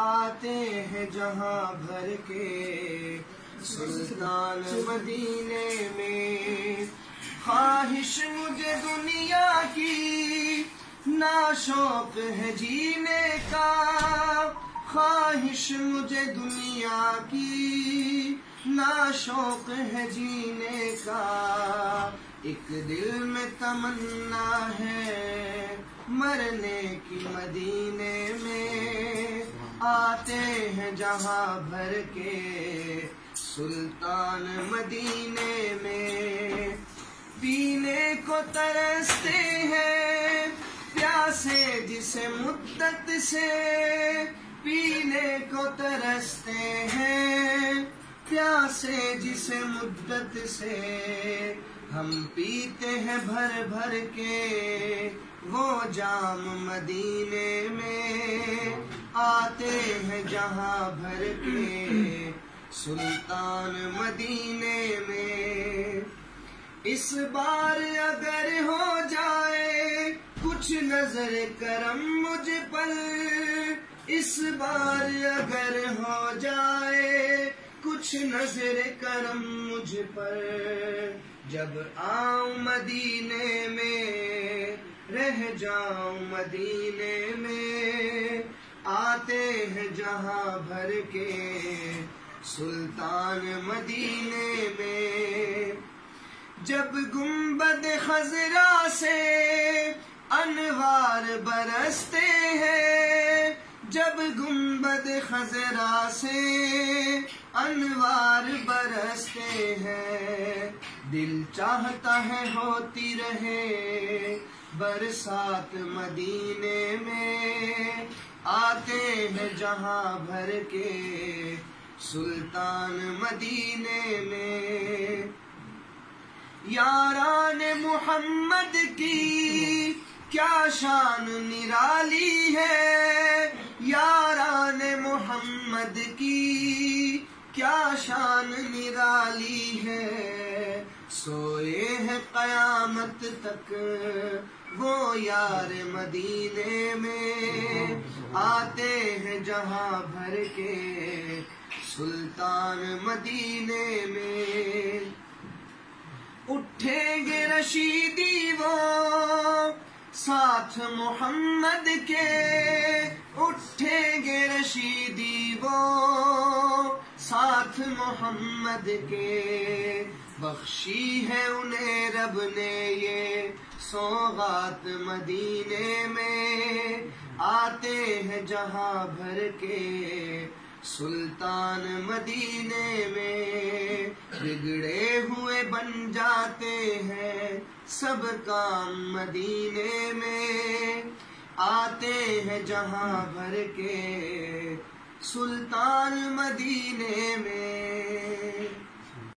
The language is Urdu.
آتے ہیں جہاں بھر کے سلطان مدینے میں۔ خواہش مجھے دنیا کی، نا شوق ہے جینے کا۔ خواہش مجھے دنیا کی، نا شوق ہے جینے کا۔ ایک دل میں تمنا ہے مرنے کی مدینے میں۔ آتے ہیں جہاں بھر کے سلطان مدینے میں۔ پینے کو ترستے ہیں پیاسے جسے مدت سے۔ پینے کو ترستے ہیں پیاسے جسے مدت سے۔ ہم پیتے ہیں بھر بھر کے وہ جام مدینے میں۔ آتے ہیں جہاں بھر کے۔ سلطان مدینے میں۔ اس بار اگر ہو جائے کچھ نظر کرم مجھ پر۔ اس بار اگر ہو جائے کچھ نظر کرم مجھ پر۔ جب آؤں مدینے میں، رہ جاؤں مدینے میں۔ آتے ہیں جہاں بھر کے سلطان مدینے میں۔ جب گنبد خزرا سے انوار برستے ہیں، جب گنبد خزرا سے انوار برستے ہیں، دل چاہتا ہے ہوتی رہے برسات مدینے میں۔ آتے ہیں جہاں بھر کے سلطان مدینے میں۔ یاران محمد کی کیا شان نرالی ہے۔ یاران محمد کی کیا شان نرالی ہے۔ سوئے ہیں قیامت تک وہ یار مدینے میں۔ آتے ہیں جہاں بھر کے سلطان مدینے میں۔ اٹھیں گے رشیدی وہ ساتھ محمد کے۔ اٹھیں گے رشیدی وہ ساتھ محمد کے۔ بخشی ہے انہیں رب نے یہ۔ سوغات مدینے میں آتے ہیں جہاں بھر کے۔ سلطان مدینے میں بگڑے ہوئے بن جاتے ہیں۔ سب کام مدینے میں آتے ہیں جہاں بھر کے۔ سلطان مدینے میں۔